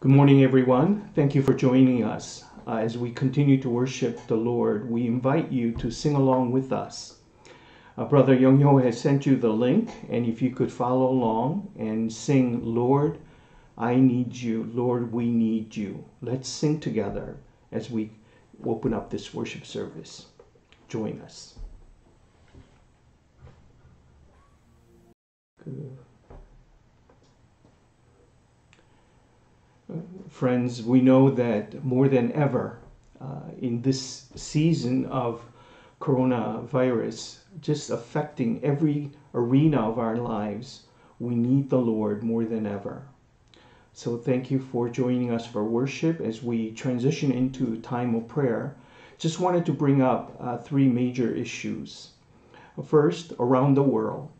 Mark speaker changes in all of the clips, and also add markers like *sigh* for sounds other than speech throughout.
Speaker 1: Good morning, everyone. Thank you for joining us. Uh, as we continue to worship the Lord, we invite you to sing along with us. Uh, Brother Young Yo has sent you the link, and if you could follow along and sing, Lord, I need you. Lord, we need you. Let's sing together as we open up this worship service. Join us. Good. Friends, we know that more than ever uh, in this season of coronavirus, just affecting every arena of our lives, we need the Lord more than ever. So thank you for joining us for worship as we transition into time of prayer. Just wanted to bring up uh, three major issues. First, around the world.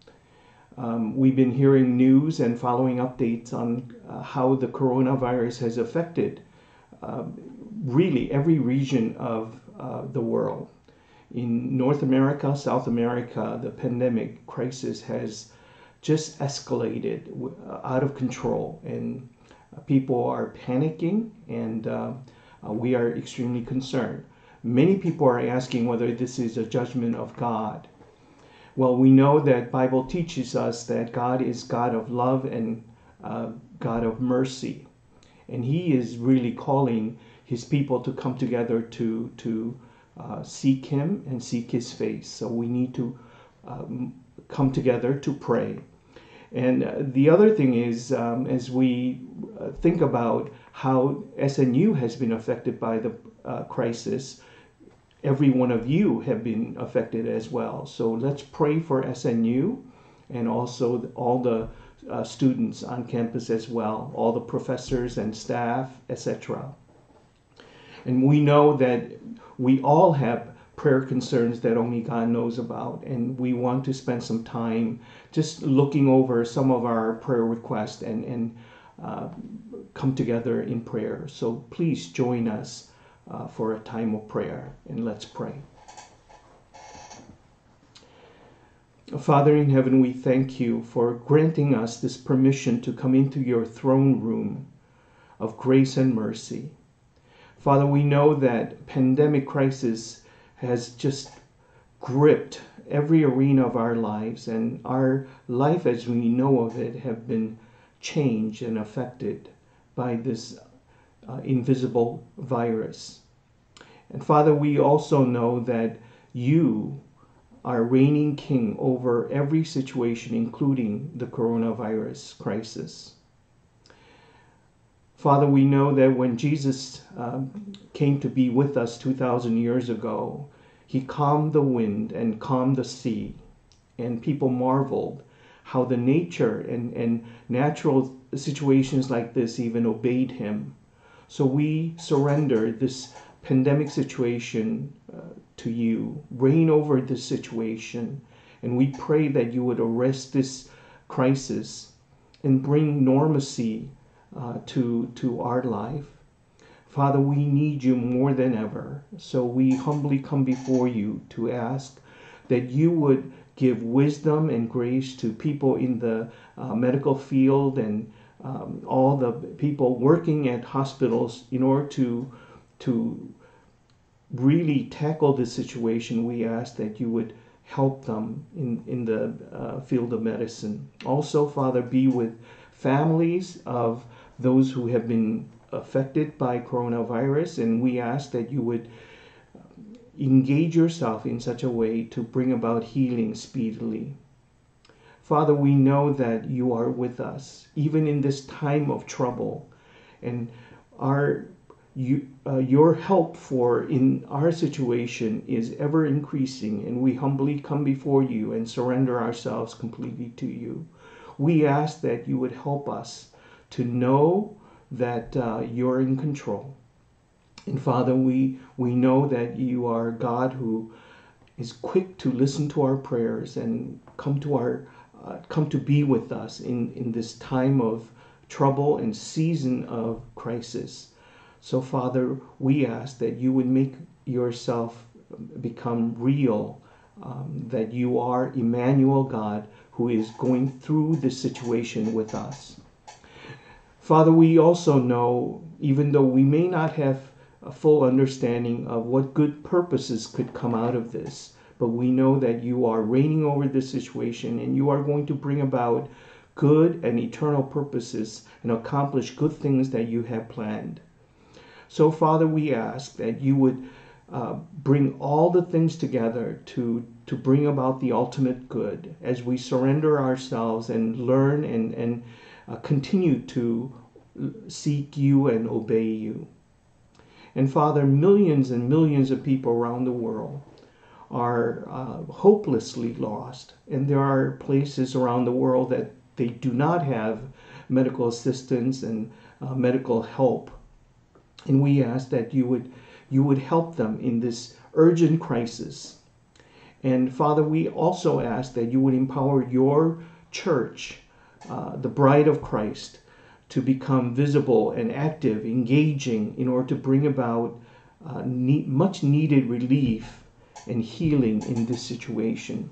Speaker 1: Um, we've been hearing news and following updates on uh, how the coronavirus has affected uh, really every region of uh, the world. In North America, South America, the pandemic crisis has just escalated uh, out of control, and uh, people are panicking, and uh, we are extremely concerned. Many people are asking whether this is a judgment of God well, we know that Bible teaches us that God is God of love and uh, God of mercy, and He is really calling His people to come together to to uh, seek Him and seek His face. So we need to um, come together to pray. And uh, the other thing is, um, as we uh, think about how SNU has been affected by the uh, crisis, every one of you have been affected as well. So let's pray for SNU and also all the uh, students on campus as well, all the professors and staff, etc. And we know that we all have prayer concerns that only God knows about, and we want to spend some time just looking over some of our prayer requests and, and uh, come together in prayer. So please join us uh, for a time of prayer. And let's pray. Father in heaven, we thank you for granting us this permission to come into your throne room of grace and mercy. Father, we know that pandemic crisis has just gripped every arena of our lives and our life as we know of it have been changed and affected by this uh, invisible virus. And Father, we also know that you are reigning king over every situation, including the coronavirus crisis. Father, we know that when Jesus um, came to be with us 2,000 years ago, he calmed the wind and calmed the sea. And people marveled how the nature and, and natural situations like this even obeyed him. So we surrender this pandemic situation uh, to you. Reign over this situation. And we pray that you would arrest this crisis and bring normacy uh, to, to our life. Father, we need you more than ever. So we humbly come before you to ask that you would give wisdom and grace to people in the uh, medical field and um, all the people working at hospitals in order to to really tackle this situation, we ask that you would help them in, in the uh, field of medicine. Also, Father, be with families of those who have been affected by coronavirus, and we ask that you would engage yourself in such a way to bring about healing speedily. Father, we know that you are with us, even in this time of trouble. And our you, uh, your help for in our situation is ever increasing, and we humbly come before you and surrender ourselves completely to you. We ask that you would help us to know that uh, you're in control. And Father, we, we know that you are God who is quick to listen to our prayers and come to our uh, come to be with us in, in this time of trouble and season of crisis. So, Father, we ask that you would make yourself become real, um, that you are Emmanuel God who is going through this situation with us. Father, we also know, even though we may not have a full understanding of what good purposes could come out of this, but we know that you are reigning over this situation and you are going to bring about good and eternal purposes and accomplish good things that you have planned. So, Father, we ask that you would uh, bring all the things together to, to bring about the ultimate good as we surrender ourselves and learn and, and uh, continue to seek you and obey you. And Father, millions and millions of people around the world are uh, hopelessly lost. And there are places around the world that they do not have medical assistance and uh, medical help. And we ask that you would you would help them in this urgent crisis. And Father, we also ask that you would empower your church, uh, the bride of Christ, to become visible and active, engaging in order to bring about uh, much needed relief and healing in this situation.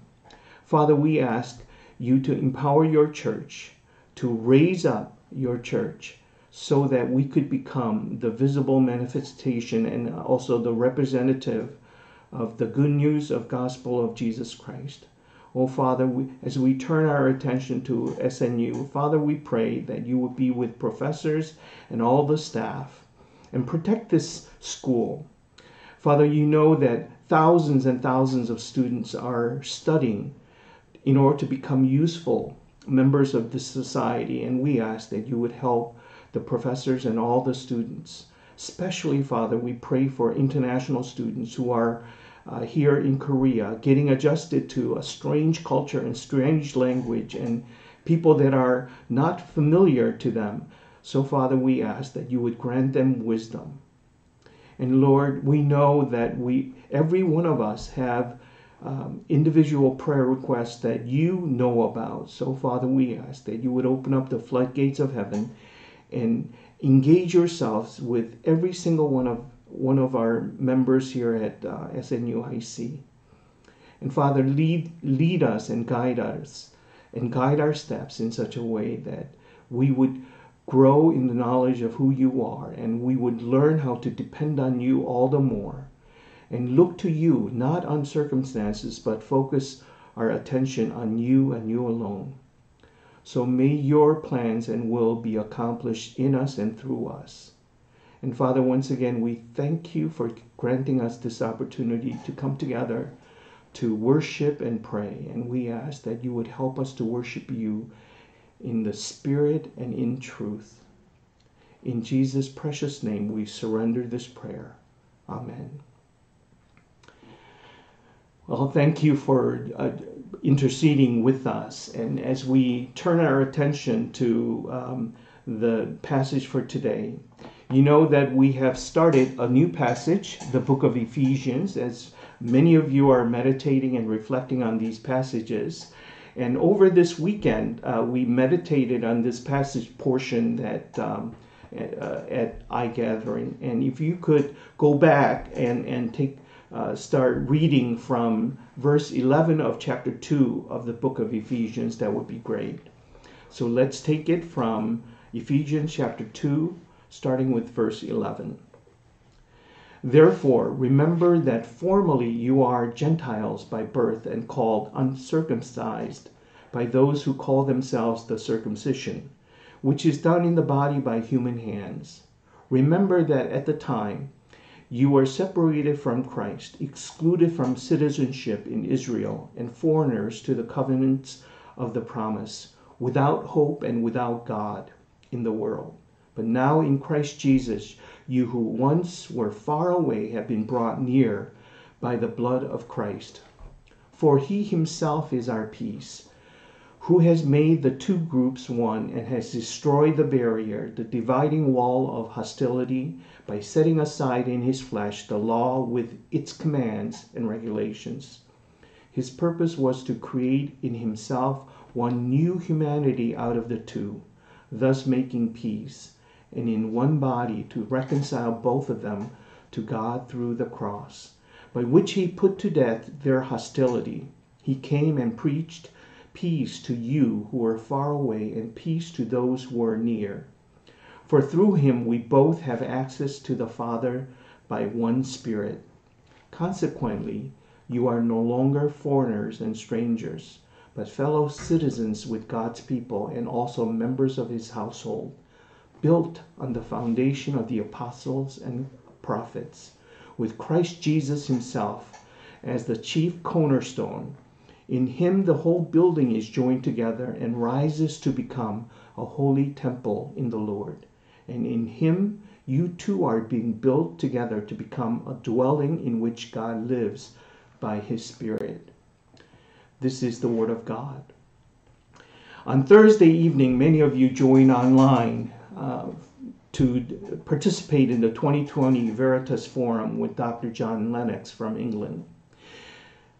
Speaker 1: Father, we ask you to empower your church, to raise up your church so that we could become the visible manifestation and also the representative of the good news of gospel of Jesus Christ. Oh, Father, we, as we turn our attention to SNU, Father, we pray that you would be with professors and all the staff and protect this school. Father, you know that thousands and thousands of students are studying in order to become useful members of this society, and we ask that you would help the professors and all the students. Especially, Father, we pray for international students who are uh, here in Korea, getting adjusted to a strange culture and strange language and people that are not familiar to them. So, Father, we ask that you would grant them wisdom. And Lord, we know that we, every one of us, have um, individual prayer requests that you know about. So, Father, we ask that you would open up the floodgates of heaven and engage yourselves with every single one of one of our members here at uh, SNUIC. And Father, lead, lead us and guide us and guide our steps in such a way that we would grow in the knowledge of who you are and we would learn how to depend on you all the more and look to you, not on circumstances, but focus our attention on you and you alone. So may your plans and will be accomplished in us and through us. And Father, once again, we thank you for granting us this opportunity to come together to worship and pray. And we ask that you would help us to worship you in the Spirit and in truth. In Jesus' precious name, we surrender this prayer. Amen. Well, thank you for uh, interceding with us. And as we turn our attention to um, the passage for today, you know that we have started a new passage, the book of Ephesians, as many of you are meditating and reflecting on these passages. And over this weekend, uh, we meditated on this passage portion that um, at, uh, at iGathering. And if you could go back and, and take uh, start reading from verse 11 of chapter 2 of the book of Ephesians, that would be great. So let's take it from Ephesians chapter 2, starting with verse 11. Therefore, remember that formerly you are Gentiles by birth and called uncircumcised by those who call themselves the circumcision, which is done in the body by human hands. Remember that at the time you were separated from Christ, excluded from citizenship in Israel, and foreigners to the covenants of the promise, without hope and without God in the world. But now in Christ Jesus, you who once were far away have been brought near by the blood of Christ. For he himself is our peace, who has made the two groups one and has destroyed the barrier, the dividing wall of hostility, by setting aside in his flesh the law with its commands and regulations. His purpose was to create in himself one new humanity out of the two, thus making peace and in one body to reconcile both of them to God through the cross, by which he put to death their hostility. He came and preached peace to you who are far away and peace to those who are near. For through him we both have access to the Father by one Spirit. Consequently, you are no longer foreigners and strangers, but fellow citizens with God's people and also members of his household, built on the foundation of the apostles and prophets, with Christ Jesus himself as the chief cornerstone. In him the whole building is joined together and rises to become a holy temple in the Lord and in him you too are being built together to become a dwelling in which God lives by his Spirit. This is the Word of God. On Thursday evening, many of you join online to participate in the 2020 Veritas Forum with Dr. John Lennox from England.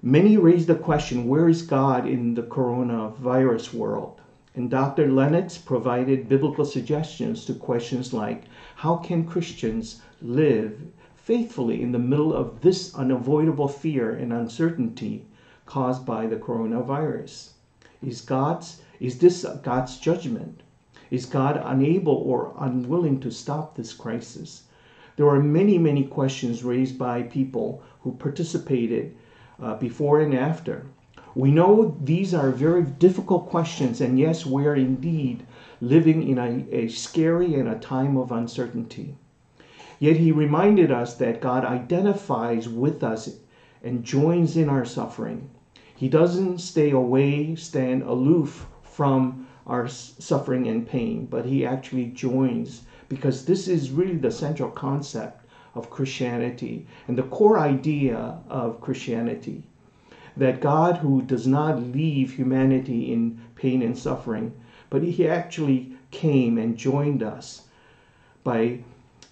Speaker 1: Many raised the question where is God in the coronavirus world? And Dr. Lennox provided biblical suggestions to questions like how can Christians live faithfully in the middle of this unavoidable fear and uncertainty caused by the coronavirus? Is God's is this God's judgment? Is God unable or unwilling to stop this crisis? There are many, many questions raised by people who participated uh, before and after. We know these are very difficult questions, and yes, we are indeed living in a, a scary and a time of uncertainty. Yet he reminded us that God identifies with us and joins in our suffering. He doesn't stay away, stand aloof from our suffering and pain, but he actually joins because this is really the central concept of Christianity and the core idea of Christianity that God, who does not leave humanity in pain and suffering, but He actually came and joined us by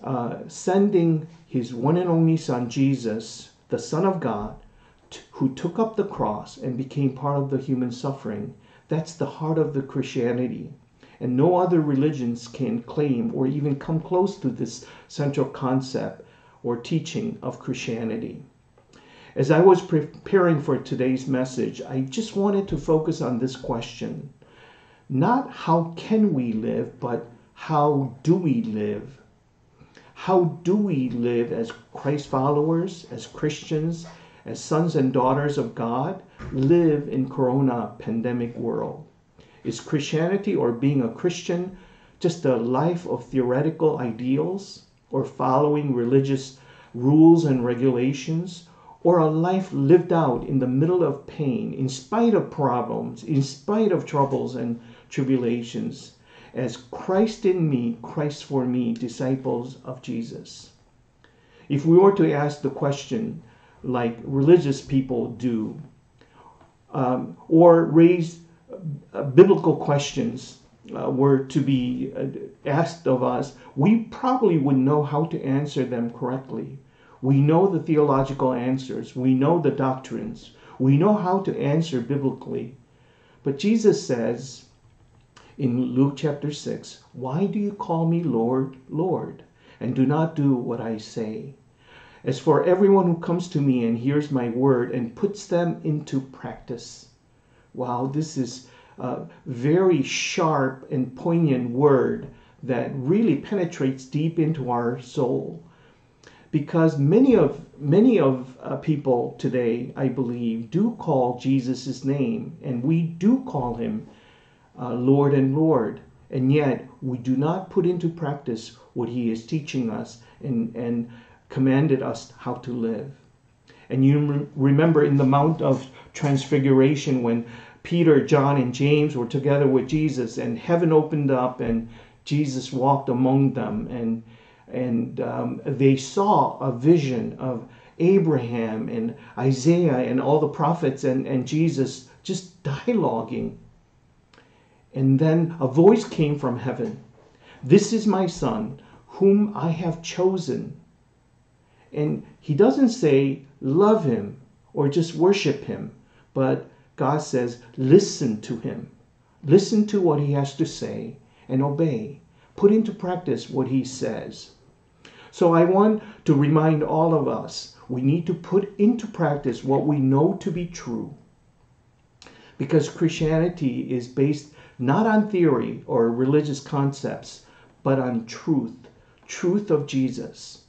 Speaker 1: uh, sending His one and only Son, Jesus, the Son of God, who took up the cross and became part of the human suffering. That's the heart of the Christianity. And no other religions can claim or even come close to this central concept or teaching of Christianity. As I was preparing for today's message, I just wanted to focus on this question. Not how can we live, but how do we live? How do we live as Christ followers, as Christians, as sons and daughters of God, live in corona pandemic world? Is Christianity or being a Christian just a life of theoretical ideals or following religious rules and regulations or a life lived out in the middle of pain, in spite of problems, in spite of troubles and tribulations, as Christ in me, Christ for me, disciples of Jesus. If we were to ask the question, like religious people do, um, or raise uh, biblical questions uh, were to be uh, asked of us, we probably would know how to answer them correctly. We know the theological answers. We know the doctrines. We know how to answer biblically. But Jesus says in Luke chapter 6, Why do you call me Lord, Lord, and do not do what I say? As for everyone who comes to me and hears my word and puts them into practice. Wow, this is a very sharp and poignant word that really penetrates deep into our soul because many of many of uh, people today, I believe, do call Jesus' name, and we do call him uh, Lord and Lord, and yet we do not put into practice what he is teaching us and, and commanded us how to live. And you remember in the Mount of Transfiguration when Peter, John, and James were together with Jesus, and heaven opened up, and Jesus walked among them, and and um, they saw a vision of Abraham and Isaiah and all the prophets and, and Jesus just dialoguing. And then a voice came from heaven This is my son, whom I have chosen. And he doesn't say, love him or just worship him, but God says, listen to him. Listen to what he has to say and obey. Put into practice what he says. So I want to remind all of us we need to put into practice what we know to be true. Because Christianity is based not on theory or religious concepts, but on truth, truth of Jesus.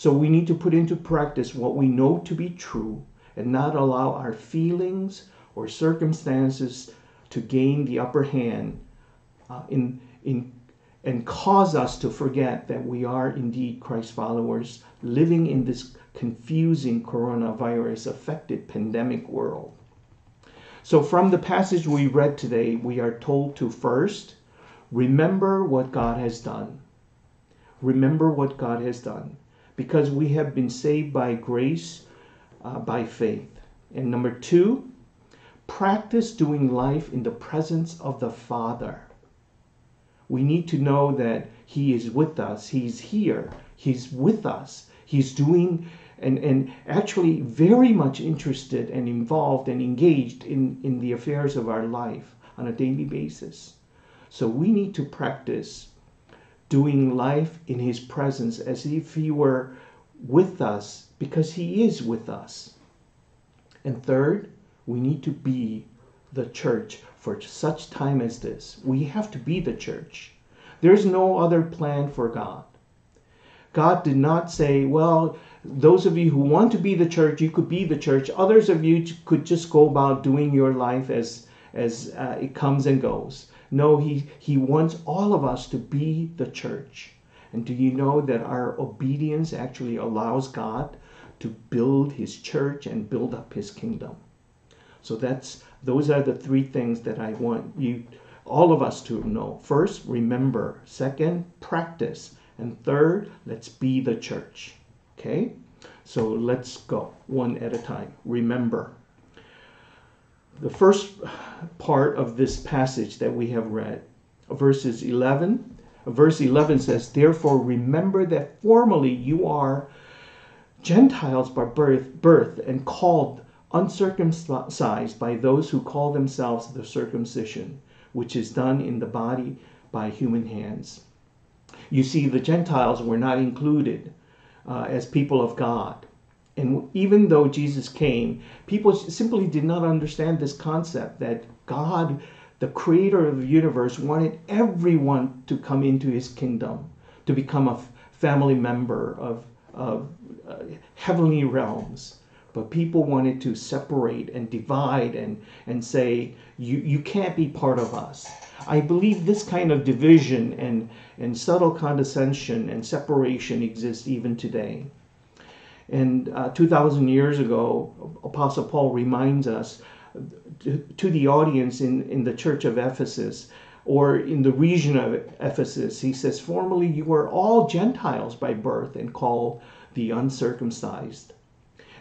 Speaker 1: So we need to put into practice what we know to be true and not allow our feelings or circumstances to gain the upper hand uh, in, in, and cause us to forget that we are indeed Christ followers living in this confusing coronavirus affected pandemic world. So, from the passage we read today, we are told to first remember what God has done. Remember what God has done. Because we have been saved by grace, uh, by faith. And number two, practice doing life in the presence of the Father. We need to know that He is with us, He's here, He's with us, He's doing and, and actually very much interested and involved and engaged in, in the affairs of our life on a daily basis. So we need to practice doing life in His presence as if He were with us because He is with us. And third, we need to be the church for such time as this. We have to be the church. There's no other plan for God. God did not say, well, those of you who want to be the church, you could be the church. Others of you could just go about doing your life as as uh, it comes and goes. No, he he wants all of us to be the church. And do you know that our obedience actually allows God to build his church and build up his kingdom? So that's those are the three things that I want you all of us to know. First, remember. Second, practice. And third, let's be the church. Okay? So let's go one at a time. Remember. The first part of this passage that we have read, verses 11, verse 11 says, Therefore remember that formerly you are Gentiles by birth, birth and called uncircumcised by those who call themselves the circumcision, which is done in the body by human hands. You see, the Gentiles were not included uh, as people of God. And even though Jesus came, people simply did not understand this concept that God, the creator of the universe, wanted everyone to come into his kingdom, to become a family member of, of uh, heavenly realms. But people wanted to separate and divide and, and say, you, you can't be part of us. I believe this kind of division and, and subtle condescension and separation exists even today. And uh, 2,000 years ago, Apostle Paul reminds us to, to, the audience in, in the church of Ephesus or in the region of Ephesus, he says, Formerly you were all Gentiles by birth and called the uncircumcised.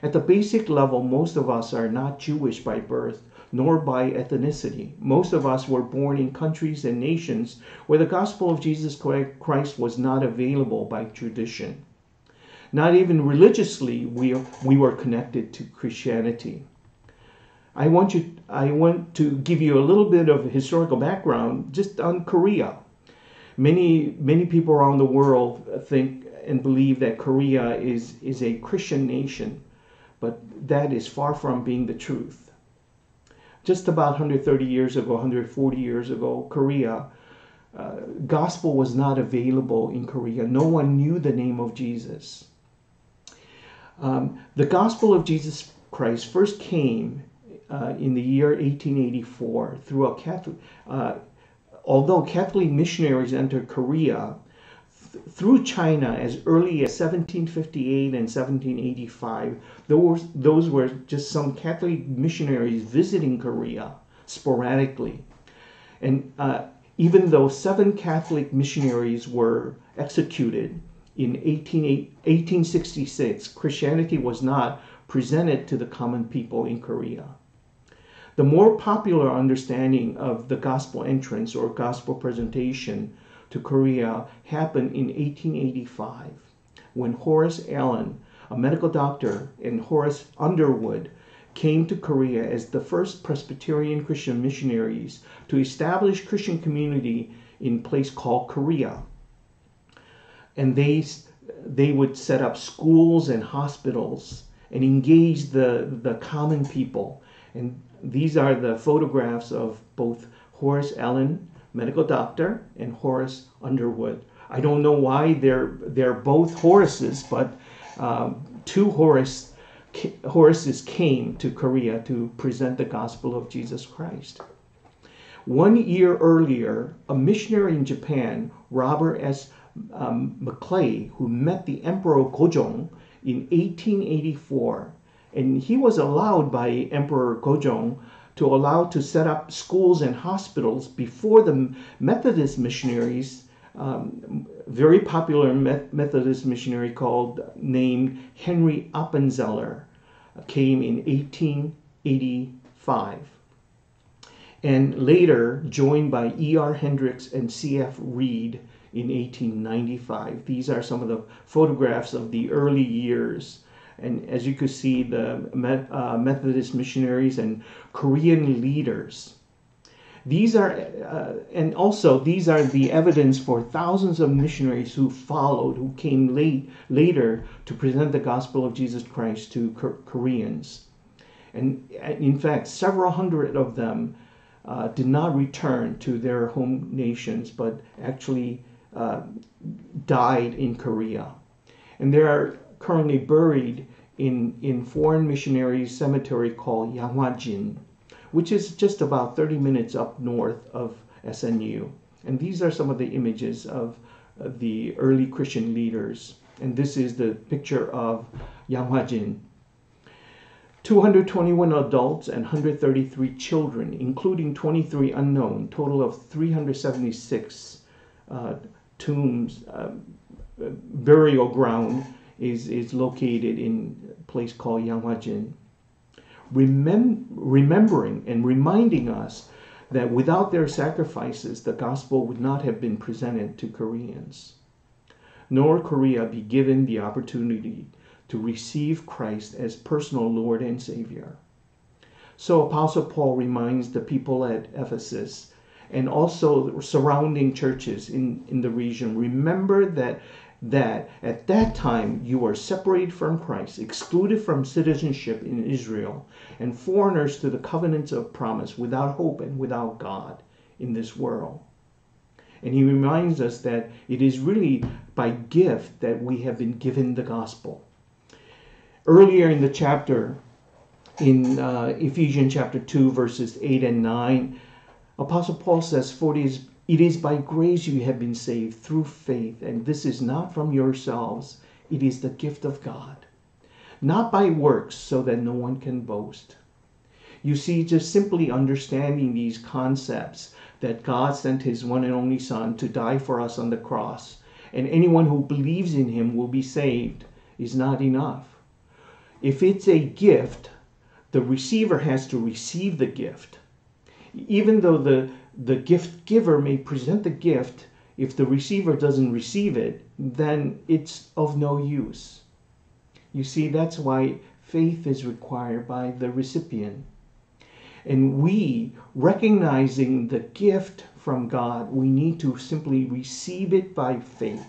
Speaker 1: At the basic level, most of us are not Jewish by birth, nor by ethnicity. Most of us were born in countries and nations where the gospel of Jesus Christ was not available by tradition. Not even religiously we, we were connected to Christianity. I want, you, I want to give you a little bit of historical background just on Korea. Many, many people around the world think and believe that Korea is, is a Christian nation, but that is far from being the truth just about 130 years ago, 140 years ago, Korea, uh, gospel was not available in Korea. No one knew the name of Jesus. Um, the gospel of Jesus Christ first came uh, in the year 1884 through a Catholic. Uh, although Catholic missionaries entered Korea, through China as early as 1758 and 1785. Those, those were just some Catholic missionaries visiting Korea sporadically. And uh, even though seven Catholic missionaries were executed in 18, 1866, Christianity was not presented to the common people in Korea. The more popular understanding of the gospel entrance or gospel presentation to Korea happened in 1885 when Horace Allen, a medical doctor, and Horace Underwood came to Korea as the first Presbyterian Christian missionaries to establish Christian community in place called Korea. And they they would set up schools and hospitals and engage the, the common people. And these are the photographs of both Horace Allen medical doctor, and Horace Underwood, I don't know why they're they're both Horaces, but um, two Horace Horaces came to Korea to present the gospel of Jesus Christ. One year earlier, a missionary in Japan, Robert S. Um, Maclay, who met the Emperor Gojong in 1884, and he was allowed by Emperor Gojong to allow to set up schools and hospitals before the Methodist missionaries, um, very popular Methodist missionary called named Henry Appenzeller, came in 1885 and later joined by E.R. Hendrix and C.F. Reid in 1895. These are some of the photographs of the early years and as you could see, the uh, Methodist missionaries and Korean leaders. These are, uh, and also these are the evidence for thousands of missionaries who followed, who came late later to present the gospel of Jesus Christ to Koreans. And uh, in fact, several hundred of them uh, did not return to their home nations, but actually uh, died in Korea. And they are currently buried in, in foreign missionary cemetery called Yanghwajin, which is just about 30 minutes up north of SNU. And these are some of the images of the early Christian leaders. And this is the picture of Yanghwajin. 221 adults and 133 children, including 23 unknown, total of 376 uh, tombs, uh, burial ground is, is located in a place called Yanghwajin. Remem- remembering and reminding us that without their sacrifices, the gospel would not have been presented to Koreans, nor Korea be given the opportunity to receive Christ as personal Lord and Savior. So Apostle Paul reminds the people at Ephesus and also surrounding churches in, in the region remember that that at that time you were separated from Christ, excluded from citizenship in Israel, and foreigners to the covenants of promise, without hope and without God in this world. And he reminds us that it is really by gift that we have been given the gospel. Earlier in the chapter, in uh, Ephesians chapter 2, verses 8 and 9, Apostle Paul says, For it is it is by grace you have been saved through faith, and this is not from yourselves, it is the gift of God, not by works, so that no one can boast. You see, just simply understanding these concepts that God sent his one and only Son to die for us on the cross, and anyone who believes in him will be saved, is not enough. If it's a gift, the receiver has to receive the gift. Even though the the gift giver may present the gift. If the receiver doesn't receive it, then it's of no use. You see, that's why faith is required by the recipient. And we, recognizing the gift from God, we need to simply receive it by faith.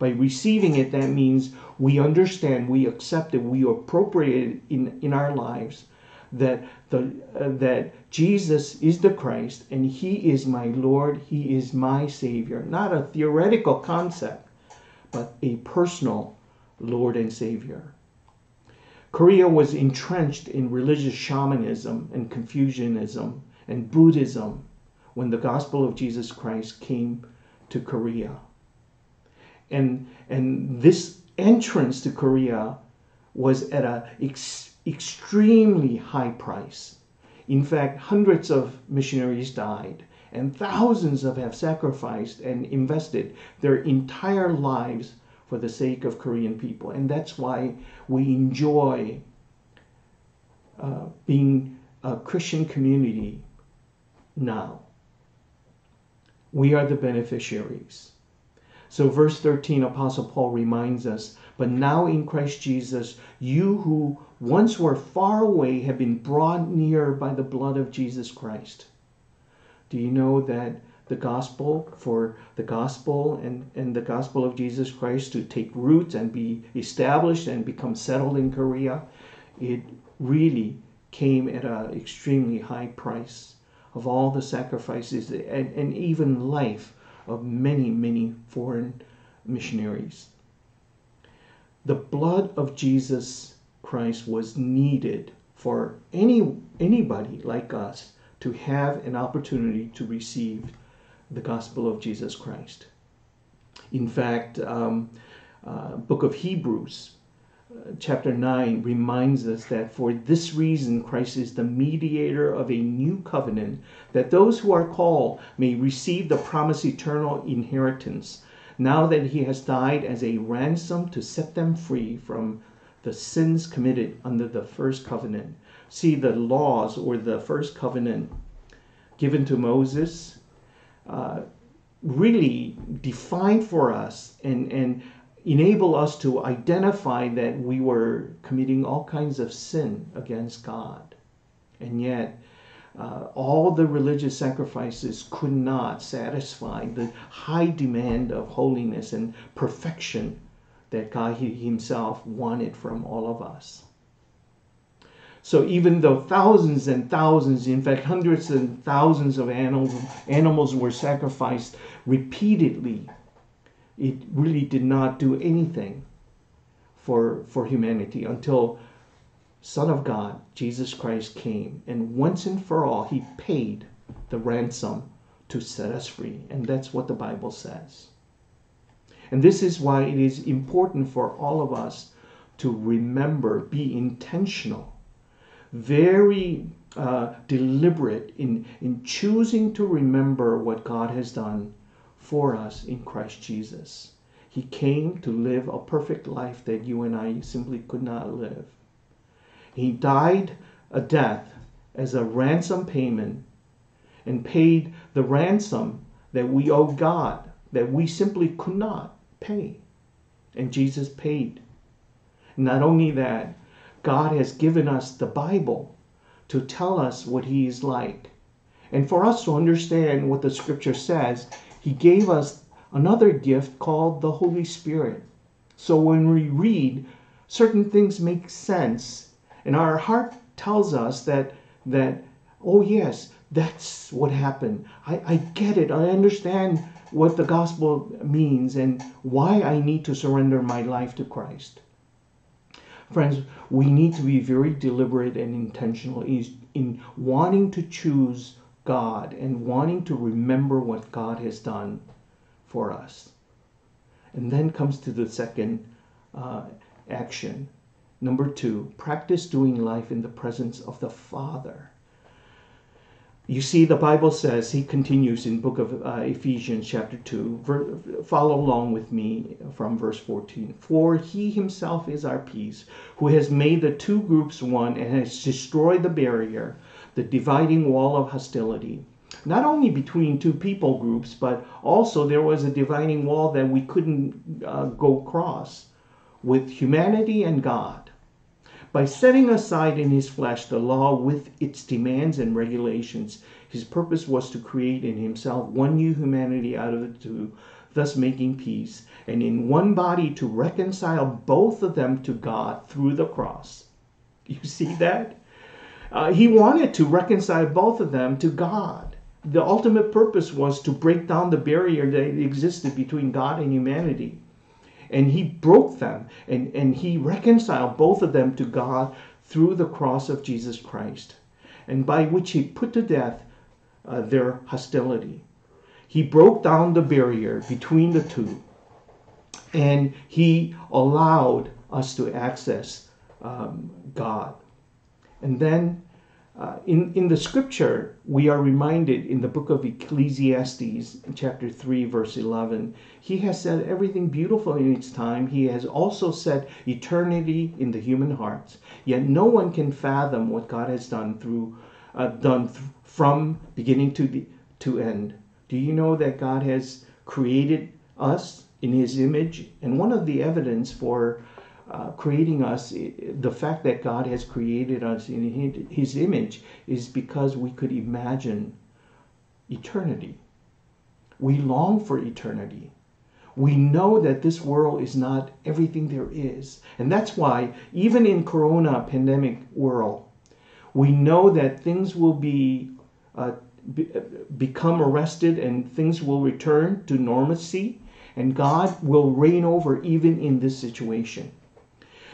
Speaker 1: By receiving it, that means we understand, we accept it, we appropriate it in, in our lives that the uh, that Jesus is the Christ and he is my Lord, he is my savior. Not a theoretical concept, but a personal Lord and Savior. Korea was entrenched in religious shamanism and Confucianism and Buddhism when the gospel of Jesus Christ came to Korea. And, and this entrance to Korea was at a extremely high price. In fact, hundreds of missionaries died, and thousands of have sacrificed and invested their entire lives for the sake of Korean people. And that's why we enjoy uh, being a Christian community now. We are the beneficiaries. So, verse 13, Apostle Paul reminds us, But now in Christ Jesus, you who once were far away have been brought near by the blood of Jesus Christ. Do you know that the gospel, for the gospel and, and the gospel of Jesus Christ to take root and be established and become settled in Korea, it really came at an extremely high price of all the sacrifices and, and even life of many, many foreign missionaries. The blood of Jesus Christ was needed for any anybody like us to have an opportunity to receive the gospel of Jesus Christ. In fact, um, uh, book of Hebrews, uh, chapter 9, reminds us that for this reason Christ is the mediator of a new covenant, that those who are called may receive the promised eternal inheritance, now that he has died as a ransom to set them free from the sins committed under the first covenant. See, the laws or the first covenant given to Moses uh, really define for us and, and enable us to identify that we were committing all kinds of sin against God. And yet, uh, all the religious sacrifices could not satisfy the high demand of holiness and perfection that God Himself wanted from all of us. So even though thousands and thousands, in fact hundreds and thousands of animals, animals were sacrificed repeatedly, it really did not do anything for, for humanity until Son of God, Jesus Christ, came. And once and for all, he paid the ransom to set us free. And that's what the Bible says. And this is why it is important for all of us to remember, be intentional, very uh, deliberate in, in choosing to remember what God has done for us in Christ Jesus. He came to live a perfect life that you and I simply could not live. He died a death as a ransom payment and paid the ransom that we owe God, that we simply could not pay. And Jesus paid. Not only that, God has given us the Bible to tell us what He is like. And for us to understand what the scripture says, He gave us another gift called the Holy Spirit. So when we read, certain things make sense, and our heart tells us that, that oh, yes, that's what happened. I, I get it. I understand what the gospel means and why I need to surrender my life to Christ. Friends, we need to be very deliberate and intentional in, in wanting to choose God and wanting to remember what God has done for us. And then comes to the second uh, action. Number two, practice doing life in the presence of the Father. You see, the Bible says, he continues in book of uh, Ephesians chapter 2. Ver, follow along with me from verse 14. For he himself is our peace, who has made the two groups one and has destroyed the barrier, the dividing wall of hostility. Not only between two people groups, but also there was a dividing wall that we couldn't uh, go across with humanity and God. By setting aside in his flesh the law with its demands and regulations, his purpose was to create in himself one new humanity out of the two, thus making peace, and in one body to reconcile both of them to God through the cross. You see that? Uh, he wanted to reconcile both of them to God. The ultimate purpose was to break down the barrier that existed between God and humanity and he broke them and, and he reconciled both of them to God through the cross of Jesus Christ, and by which he put to death uh, their hostility. He broke down the barrier between the two, and he allowed us to access um, God. And then uh, in, in the scripture, we are reminded in the book of Ecclesiastes, chapter 3, verse 11, he has said everything beautiful in its time. He has also set eternity in the human hearts. Yet no one can fathom what God has done through, uh, done th- from beginning to, the, to end. Do you know that God has created us in his image? And one of the evidence for uh, creating us, the fact that God has created us in His image is because we could imagine eternity. We long for eternity. We know that this world is not everything there is. And that's why, even in corona pandemic world, we know that things will be uh, be, become arrested and things will return to normalcy and God will reign over even in this situation.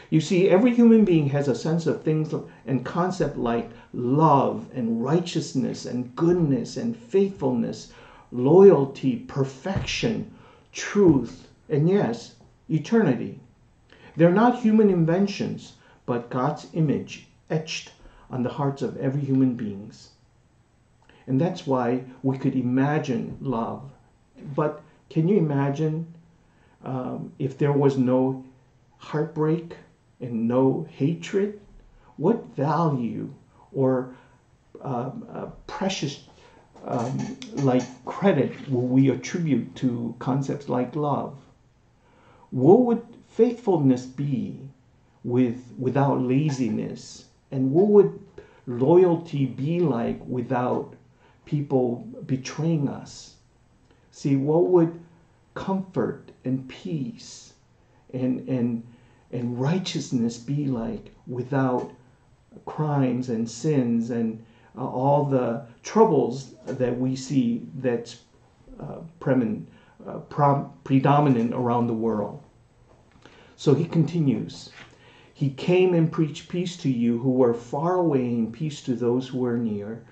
Speaker 1: You see, every human being has a sense of things and concept like love and righteousness and goodness and faithfulness, loyalty, perfection, truth, and yes, eternity. They're not human inventions, but God's image etched on the hearts of every human beings. And that's why we could imagine love. But can you imagine um, if there was no heartbreak and no hatred? What value or um, uh, precious um, like credit will we attribute to concepts like love? What would faithfulness be with without laziness? And what would loyalty be like without people betraying us. See, what would comfort and peace and, and, and righteousness be like without crimes and sins and uh, all the troubles that we see that's uh, premin, uh, predominant around the world? So he continues. He came and preached peace to you who were far away and peace to those who were near.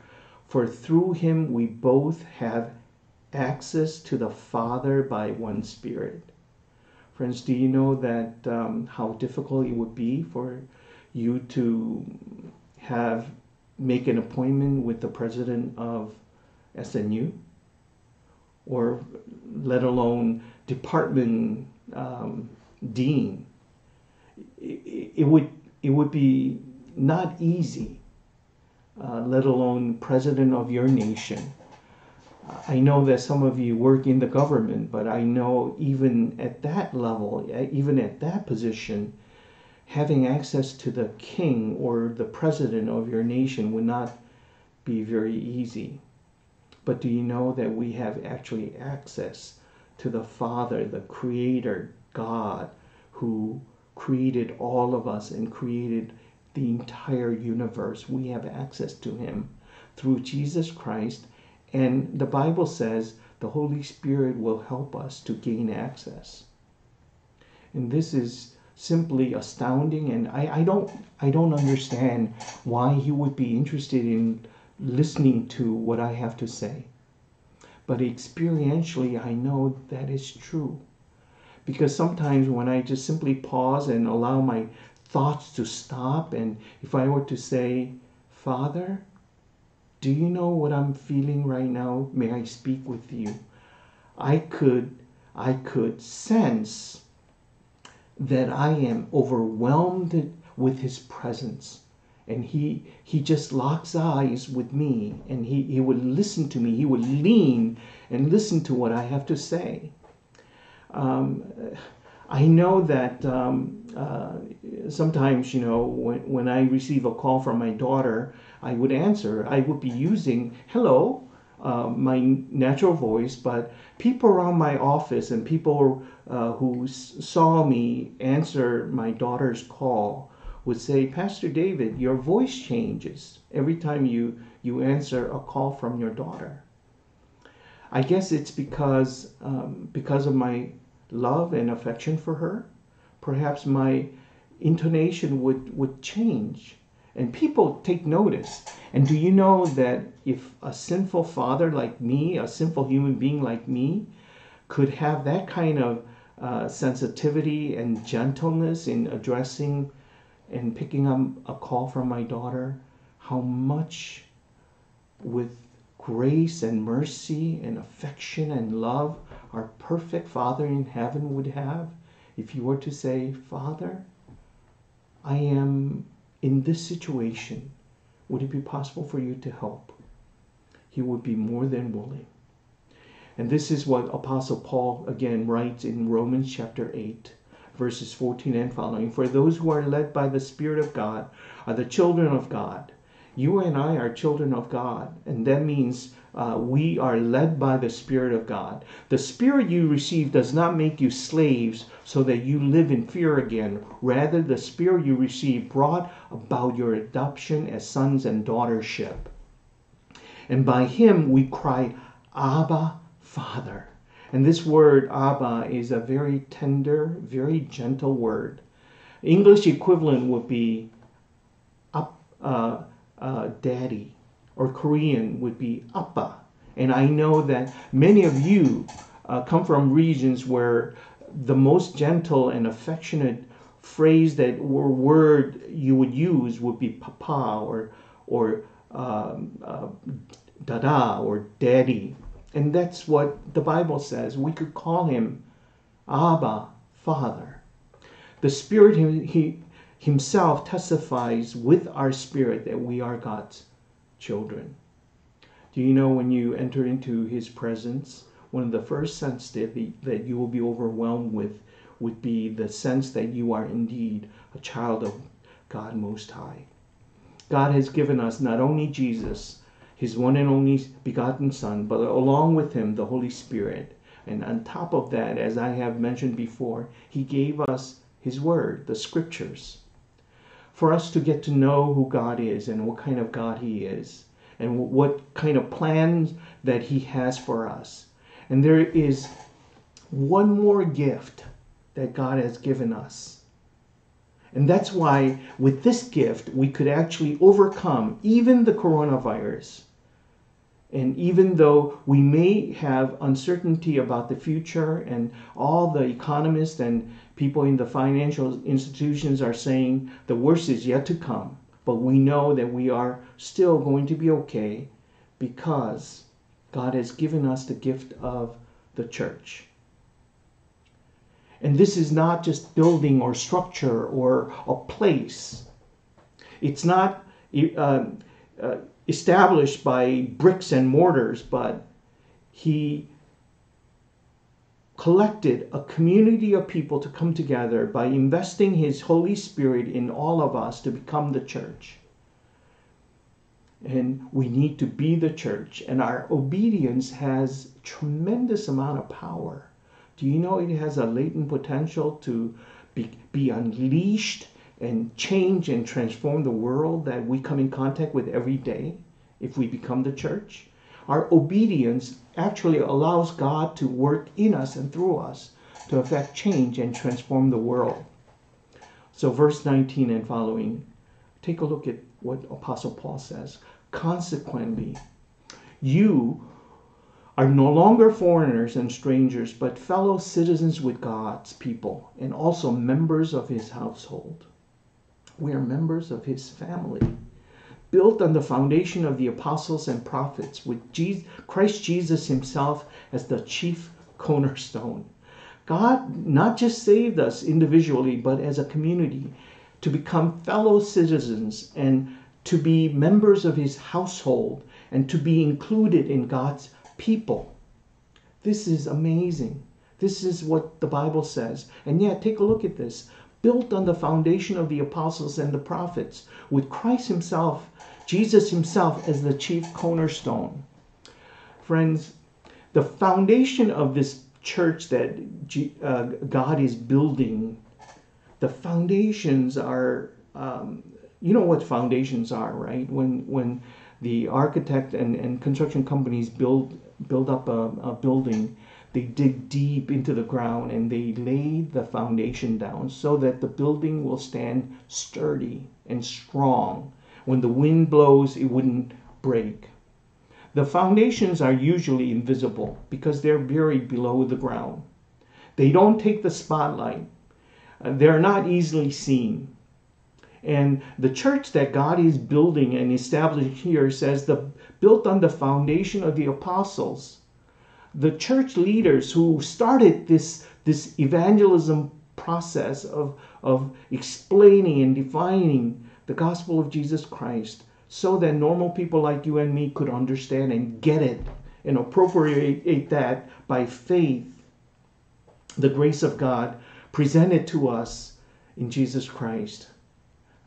Speaker 1: For through him we both have access to the Father by one Spirit. Friends, do you know that um, how difficult it would be for you to have make an appointment with the president of SNU, or let alone department um, dean? It, it would it would be not easy uh, let alone president of your nation. I know that some of you work in the government, but I know even at that level, eh, even at that position, having access to the king or the president of your nation would not be very easy. But do you know that we have actually access to the Father, the Creator, God, who created all of us and created the entire universe. We have access to Him through Jesus Christ. And the Bible says the Holy Spirit will help us to gain access. And this is simply astounding and I, I don't I don't understand why he would be interested in listening to what I have to say. But experientially I know that is true. Because sometimes when I just simply pause and allow my thoughts to stop and if I were to say, Father, do you know what I'm feeling right now? May I speak with you? I could I could sense that I am overwhelmed with his presence. And he he just locks eyes with me and he, he would listen to me. He would lean and listen to what I have to say. Um, I know that um, uh, sometimes, you know, when, when I receive a call from my daughter, I would answer. I would be using hello, uh, my natural voice, but people around my office and people uh, who saw me answer my daughter's call would say, Pastor David, your voice changes every time you, you answer a call from your daughter. I guess it's because um, because of my love and affection for her, perhaps my intonation would, would change. And people take notice. And do you know that if a sinful father like me, a sinful human being like me, could have that kind of uh, sensitivity and gentleness in addressing and picking up a call from my daughter, how much with grace and mercy and affection and love our perfect Father in heaven would have if you were to say, Father, I am in this situation. Would it be possible for you to help? He would be more than willing. And this is what Apostle Paul again writes in Romans chapter 8, verses 14 and following. For those who are led by the Spirit of God are the children of God. You and I are children of God, and that means uh, we are led by the Spirit of God. The Spirit you receive does not make you slaves so that you live in fear again. Rather, the Spirit you receive brought about your adoption as sons and daughtership. And by him we cry, Abba, Father. And this word Abba is a very tender, very gentle word. English equivalent would be up, uh, uh, daddy, or Korean would be appa. And I know that many of you uh, come from regions where the most gentle and affectionate phrase that or word you would use would be papa or or um, uh, dada or daddy. And that's what the Bible says. We could call him Abba, Father. The Spirit he, he, Himself testifies with our spirit that we are God's children. Do you know when you enter into His presence, one of the first sense that, that you will be overwhelmed with would be the sense that you are indeed a child of God Most High. God has given us not only Jesus, his one and only begotten Son, but along with him the Holy Spirit. And on top of that, as I have mentioned before, he gave us his word, the scriptures, for us to get to know who God is and what kind of God he is and what kind of plans that he has for us. And there is one more gift that God has given us. And that's why, with this gift, we could actually overcome even the coronavirus. And even though we may have uncertainty about the future, and all the economists and people in the financial institutions are saying the worst is yet to come, but we know that we are still going to be okay because God has given us the gift of the church. And this is not just building or structure or a place. It's not uh, uh, established by bricks and mortars, but he collected a community of people to come together by investing his Holy Spirit in all of us to become the church. And we need to be the church, and our obedience has tremendous amount of power. Do you know it has a latent potential to be, be unleashed and change and transform the world that we come in contact with every day if we become the church? Our obedience actually allows God to work in us and through us to affect change and transform the world. So, verse 19 and following, take a look at what Apostle Paul says. Consequently, you are no longer foreigners and strangers, but fellow citizens with God's people and also members of his household. We are members of his family, built on the foundation of the apostles and prophets, with Jesus, Christ Jesus himself as the chief cornerstone. God not just saved us individually, but as a community to become fellow citizens and to be members of his household and to be included in God's people. This is amazing. This is what the Bible says. And yet, take a look at this. Built on the foundation of the apostles and the prophets, with Christ Himself, Jesus Himself, as the chief cornerstone. Friends, the foundation of this church that uh, God is building, the foundations are, um, you know what foundations are, right? When when the architect and, and construction companies build build up a, a building, they dig deep into the ground and they lay the foundation down so that the building will stand sturdy and strong. When the wind blows, it wouldn't break. The foundations are usually invisible because they're buried below the ground. They don't take the spotlight. Uh, they're not easily seen. And the church that God is building and establishing here says the built on the foundation of the apostles. The church leaders who started this, this evangelism process of, of explaining and defining the gospel of Jesus Christ so that normal people like you and me could understand and get it and appropriate that by faith. The grace of God presented to us in Jesus Christ.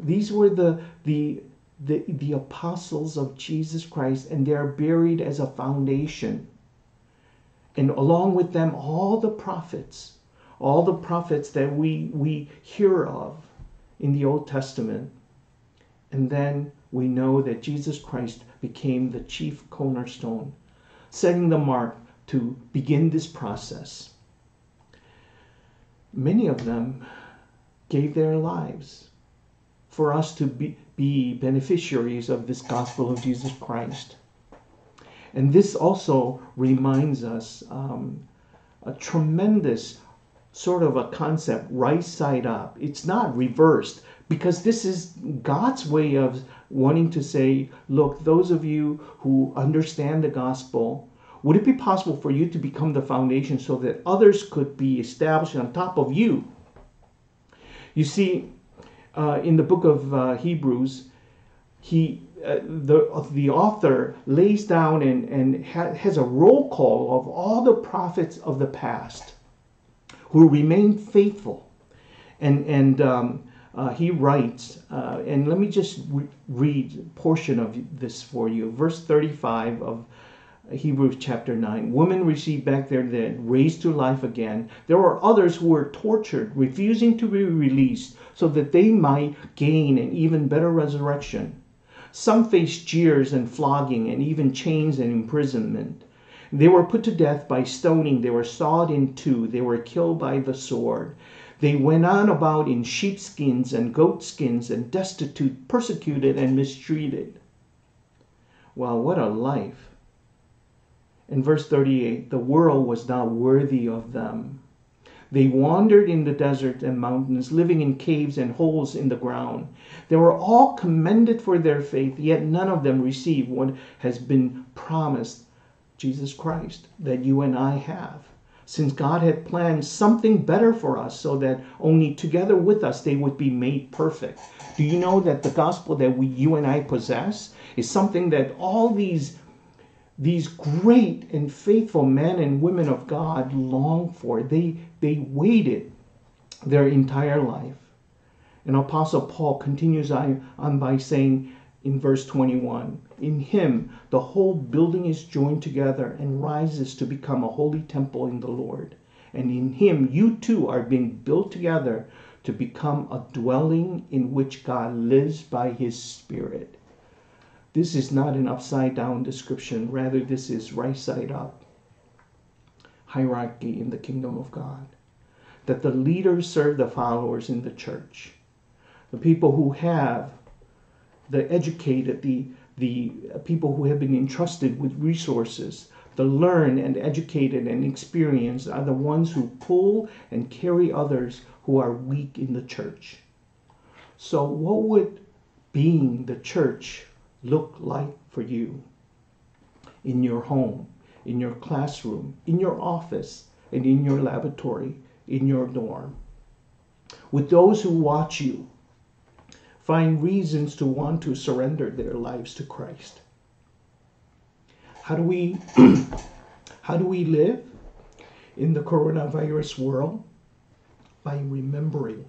Speaker 1: These were the, the, the, the apostles of Jesus Christ, and they are buried as a foundation. And along with them, all the prophets, all the prophets that we, we hear of in the Old Testament. And then we know that Jesus Christ became the chief cornerstone, setting the mark to begin this process. Many of them gave their lives for us to be, be beneficiaries of this gospel of Jesus Christ. And this also reminds us um, a tremendous sort of a concept right side up. It's not reversed because this is God's way of wanting to say, look, those of you who understand the gospel, would it be possible for you to become the foundation so that others could be established on top of you? You see, uh, in the book of uh, Hebrews, he uh, the the author lays down and and ha- has a roll call of all the prophets of the past who remained faithful, and and um, uh, he writes, uh, and let me just re- read a portion of this for you. Verse 35 of Hebrews chapter 9. Women received back their dead, raised to life again. There were others who were tortured, refusing to be released so that they might gain an even better resurrection. Some faced jeers and flogging and even chains and imprisonment. They were put to death by stoning. They were sawed in two. They were killed by the sword. They went on about in sheepskins and goatskins and destitute, persecuted, and mistreated. Well, what a life! In verse 38, the world was not worthy of them. They wandered in the desert and mountains, living in caves and holes in the ground. They were all commended for their faith, yet none of them received what has been promised Jesus Christ that you and I have. Since God had planned something better for us so that only together with us they would be made perfect. Do you know that the gospel that we you and I possess is something that all these these great and faithful men and women of God long for. They, they waited their entire life. And Apostle Paul continues on by saying in verse 21 In him the whole building is joined together and rises to become a holy temple in the Lord. And in him you too are being built together to become a dwelling in which God lives by his Spirit. This is not an upside down description, rather, this is right side up hierarchy in the kingdom of God. That the leaders serve the followers in the church. The people who have, the educated, the, the people who have been entrusted with resources, the learned and educated and experienced are the ones who pull and carry others who are weak in the church. So, what would being the church look like for you in your home, in your classroom, in your office, and in your laboratory, in your dorm. With those who watch you, find reasons to want to surrender their lives to Christ. How do we *clears throat* how do we live in the coronavirus world? By remembering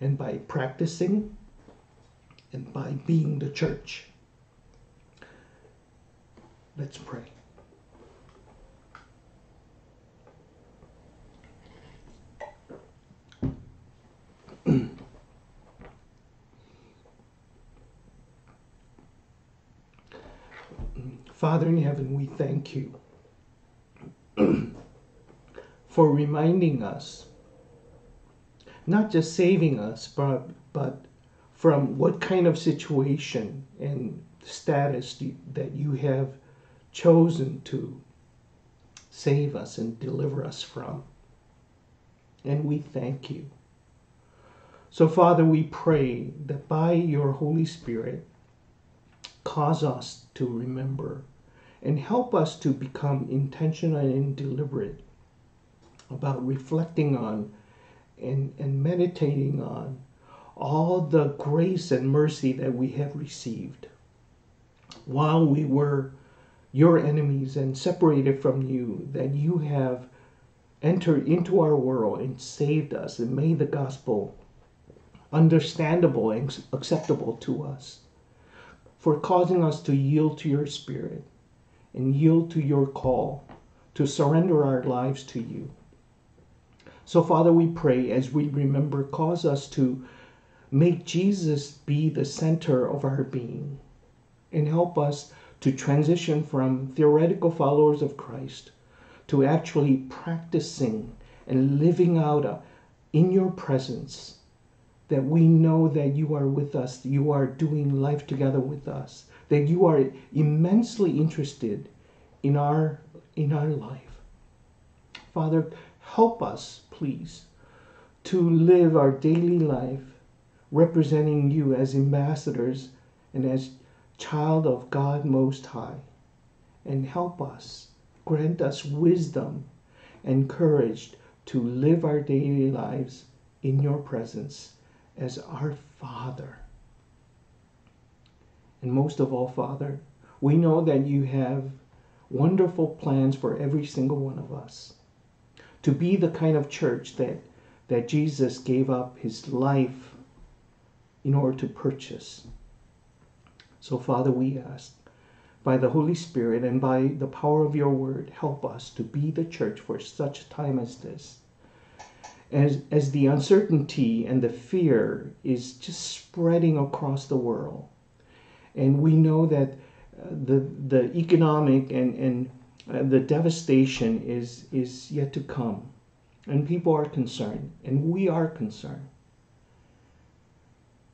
Speaker 1: and by practicing and by being the church. Let's pray. *clears throat* Father in heaven, we thank you *clears throat* for reminding us, not just saving us, but, but from what kind of situation and status that you have chosen to save us and deliver us from. And we thank you. So, Father, we pray that by your Holy Spirit, cause us to remember and help us to become intentional and deliberate about reflecting on and, and meditating on all the grace and mercy that we have received while we were your enemies and separated from you, that you have entered into our world and saved us and made the gospel understandable and acceptable to us, for causing us to yield to your spirit and yield to your call to surrender our lives to you. So, Father, we pray as we remember, cause us to make Jesus be the center of our being and help us to transition from theoretical followers of Christ to actually practicing and living out a, in your presence that we know that you are with us, you are doing life together with us, that you are immensely interested in our in our life. Father, help us, please, to live our daily life representing you as ambassadors and as child of God most high. And help us, grant us wisdom and courage to live our daily lives in your presence as our Father. And most of all, Father, we know that you have wonderful plans for every single one of us to be the kind of church that, that Jesus gave up his life in order to purchase. So, Father, we ask, by the Holy Spirit and by the power of your word, help us to be the church for such a time as this as, as the uncertainty and the fear is just spreading across the world. And we know that uh, the, the economic and, and uh, the devastation is, is yet to come. And people are concerned, and we are concerned.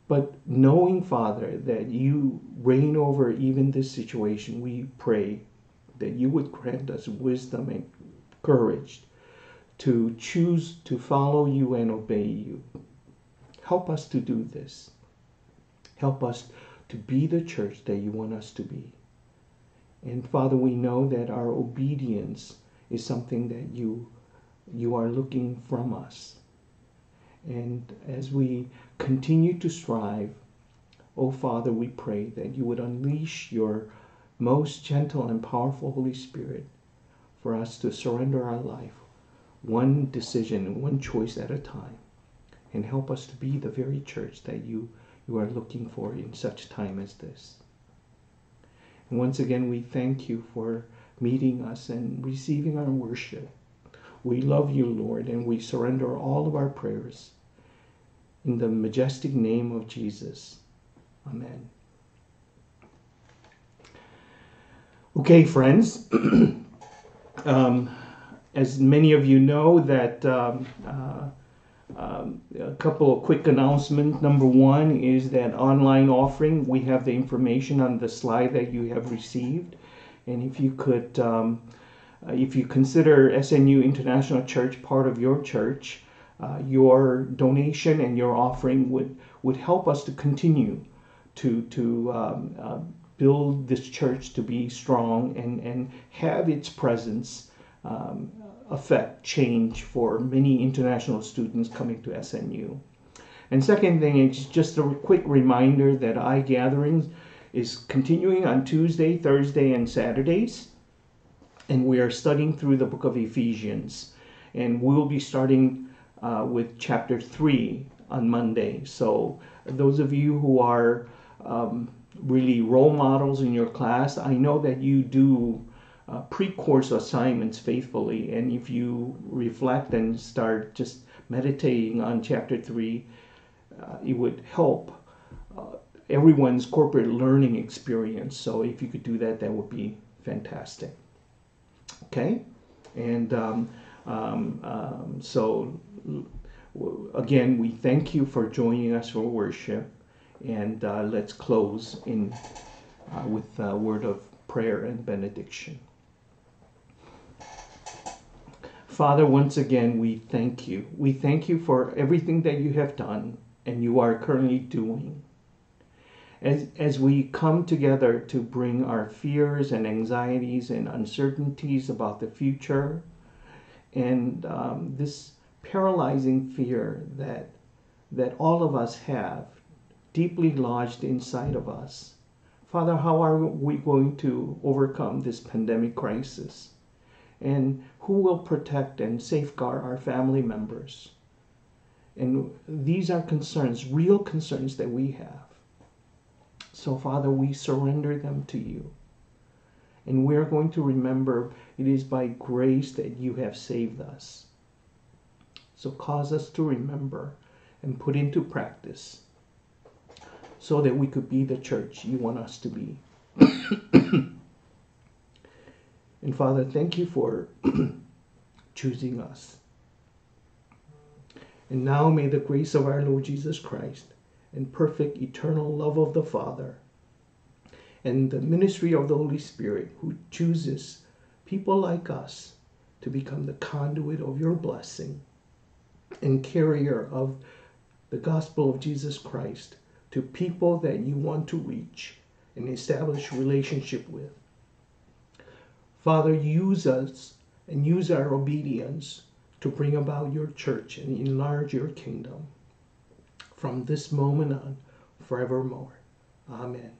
Speaker 1: But knowing, Father, that you reign over even this situation, we pray that you would grant us wisdom and courage to choose to follow you and obey you. Help us to do this. Help us to be the church that you want us to be. And Father, we know that our obedience is something that you you are looking from us. And as we continue to strive, oh Father, we pray that you would unleash your most gentle and powerful Holy Spirit for us to surrender our life one decision, one choice at a time, and help us to be the very church that you, you are looking for in such time as this. And once again, we thank you for meeting us and receiving our worship. We love you, Lord, and we surrender all of our prayers in the majestic name of Jesus. Amen. Okay, friends. *clears throat* um, as many of you know, that um, uh, um, a couple of quick announcements. Number one is that online offering. We have the information on the slide that you have received, and if you could, um, uh, if you consider SNU International Church part of your church, uh, your donation and your offering would would help us to continue to to um, uh, build this church to be strong and and have its presence um, affect change for many international students coming to SNU. And second thing is just a quick reminder that I Gatherings is continuing on Tuesday, Thursday, and Saturdays. And we are studying through the book of Ephesians. And we'll be starting uh, with chapter 3 on Monday. So, those of you who are um, really role models in your class, I know that you do uh, pre-course assignments faithfully. And if you reflect and start just meditating on chapter 3 uh, it would help uh, everyone's corporate learning experience. So if you could do that that would be fantastic. Okay? And um, um, um, so again we thank you for joining us for worship and uh, let's close in uh, with a word of prayer and benediction Father, once again, we thank you. We thank you for everything that you have done and you are currently doing. As, as we come together to bring our fears and anxieties and uncertainties about the future and um, this paralyzing fear that, that all of us have deeply lodged inside of us. Father, how are we going to overcome this pandemic crisis? And who will protect and safeguard our family members? And these are concerns, real concerns that we have. So, Father, we surrender them to you. And we're going to remember it is by grace that you have saved us. So, cause us to remember and put into practice so that we could be the church you want us to be. *coughs* and Father, thank you for *coughs* choosing us. And now may the grace of our Lord Jesus Christ and perfect eternal love of the Father and the ministry of the Holy Spirit who chooses people like us to become the conduit of your blessing and carrier of the gospel of Jesus Christ to people that you want to reach and establish relationship with. Father, use us and use our obedience to bring about your church and enlarge your kingdom from this moment on forevermore. Amen.